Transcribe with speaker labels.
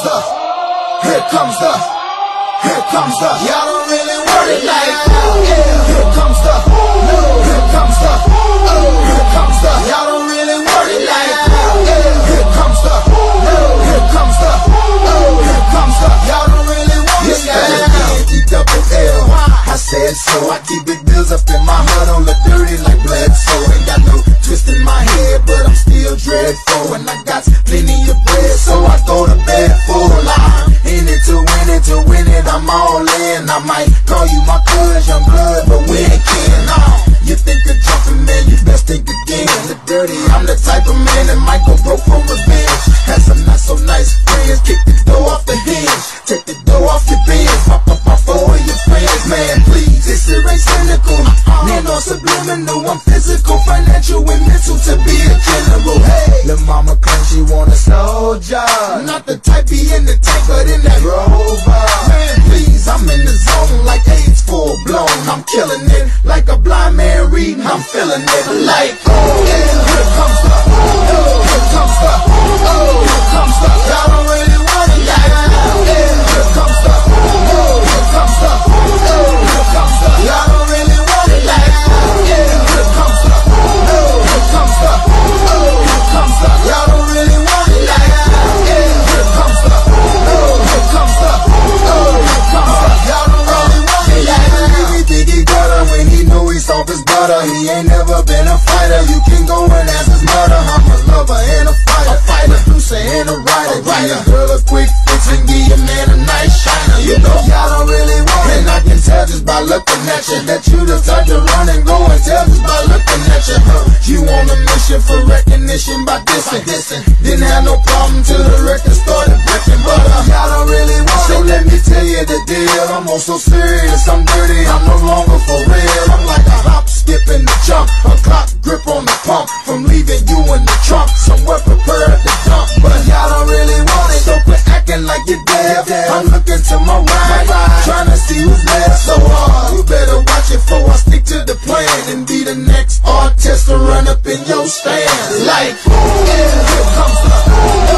Speaker 1: comes the, here comes the, y'all don't really want it like that. Yeah, here comes the, here comes the, here comes the, y'all don't really want it like that. Yeah, here comes the, here comes the, here comes the, y'all don't really want it like that.
Speaker 2: double L. I said so. I keep big bills up in my heart on the dirty like blood. So ain't got no twist in my head, but I'm still dreadful. And I all in. I might call you my cuz, young blood, but we ain't kin. Uh, you think of jumping, man? You best think again. The dirty, I'm the type of man that might go broke for revenge. Had some not so nice friends, kick the door off the hinge, take the door off your bins, pop up my four of your friends, man. Please, this shit ain't cynical. Nano subliminal, I'm physical, financial, and mental to be a general. Hey, the mama claims she want a soldier, not the type be in the tank, but in that rover. I'm feeling it like oh.
Speaker 1: Here comes the, oh, here comes the, oh, here comes the,
Speaker 2: ain't never been a fighter. You can go and ask his mother. I'm a lover and a fighter. A fighter, producer and a writer. Give your girl a quick fix and give your man a nice shiner. You know y'all don't really want it. And I can tell just by looking at you that you just type to run and go and tell just by looking at you. Huh? You on a mission for recognition by dissing. Didn't have no problem till the record started breaking. But uh, y'all don't really want so it. So let me tell you the deal. I'm on so serious, you're. I'm looking to my right, trying to see who's left. So hard, you better watch it before I stick to the plan and be the next artist to run up in your stand. Like, boom, yeah,